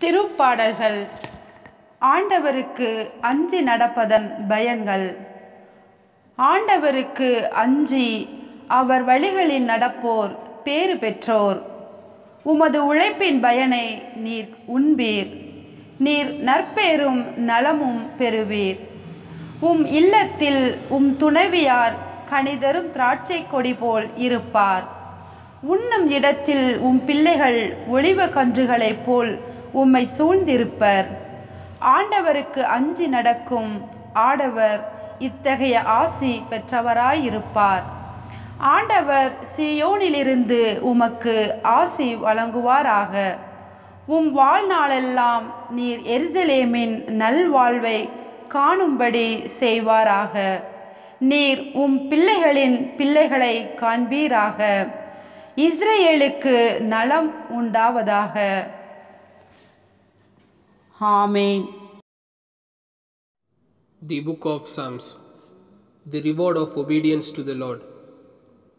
திருப்பாடல்கள். ஆண்டவருக்கு அஞ்சி நடப்பதன் பயன்கள். ஆண்டவருக்கு அஞ்சி அவர் வழிகளில் நடப்போர் பேறு பெற்றோர். உமது உழைப்பின் பயனை நீர் உண்பீர். நீர் நற்பேரும் நலமும் பெறுவீர். உம் இல்லத்தில் உம் துணைவியார் கனிதரும் திராட்சை கொடி போல் இருப்பார். உண்ணும் இடத்தில் உம் பிள்ளைகள் ஒளிவ கன்றுகளைப் போல் உம்மை சூழ்ந்திருப்பர். ஆண்டவருக்கு அஞ்சி நடக்கும். ஆடவர் இத்தகைய ஆசி பெற்றவராயிருப்பார். ஆண்டவர் சியோனிலிருந்து உமக்கு ஆசி வழங்குவாராக. உம் வாழ்நாளெல்லாம் நீர் எருசலேமின் நல்வாழ்வை காணும்படி செய்வாராக. நீர் உம் பிள்ளைகளின் பிள்ளைகளை காண்பீராக. இஸ்ரேலுக்கு நலம் உண்டாவதாக. Amen. The Book of Psalms The Reward of Obedience to the Lord.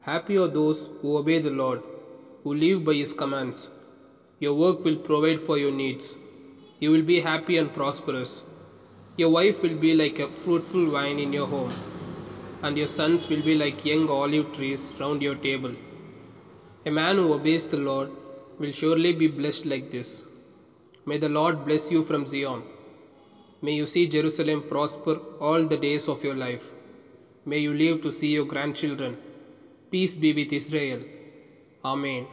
Happy are those who obey the Lord, who live by His commands. Your work will provide for your needs. You will be happy and prosperous. Your wife will be like a fruitful vine in your home, and your sons will be like young olive trees round your table. A man who obeys the Lord will surely be blessed like this. May the Lord bless you from Zion. May you see Jerusalem prosper all the days of your life. May you live to see your grandchildren. Peace be with Israel. Amen.